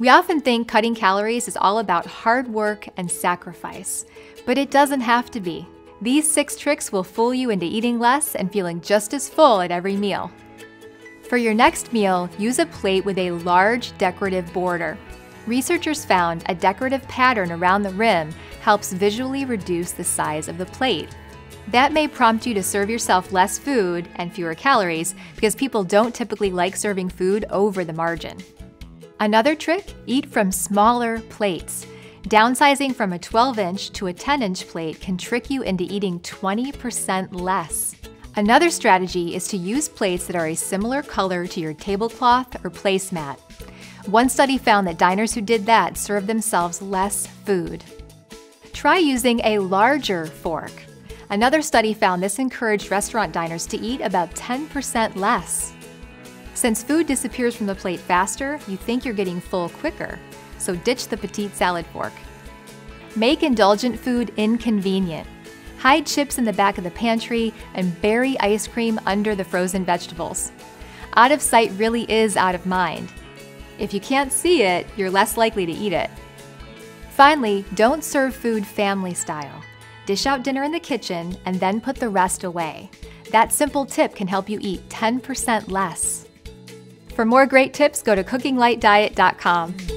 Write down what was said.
We often think cutting calories is all about hard work and sacrifice, but it doesn't have to be. These six tricks will fool you into eating less and feeling just as full at every meal. For your next meal, use a plate with a large decorative border. Researchers found a decorative pattern around the rim helps visually reduce the size of the plate. That may prompt you to serve yourself less food and fewer calories because people don't typically like serving food over the margin. Another trick eat from smaller plates. Downsizing from a 12 inch to a 10 inch plate can trick you into eating 20% less. Another strategy is to use plates that are a similar color to your tablecloth or placemat. One study found that diners who did that served themselves less food. Try using a larger fork. Another study found this encouraged restaurant diners to eat about 10% less. Since food disappears from the plate faster, you think you're getting full quicker, so ditch the petite salad fork. Make indulgent food inconvenient. Hide chips in the back of the pantry and bury ice cream under the frozen vegetables. Out of sight really is out of mind. If you can't see it, you're less likely to eat it. Finally, don't serve food family style. Dish out dinner in the kitchen and then put the rest away. That simple tip can help you eat 10% less. For more great tips, go to cookinglightdiet.com.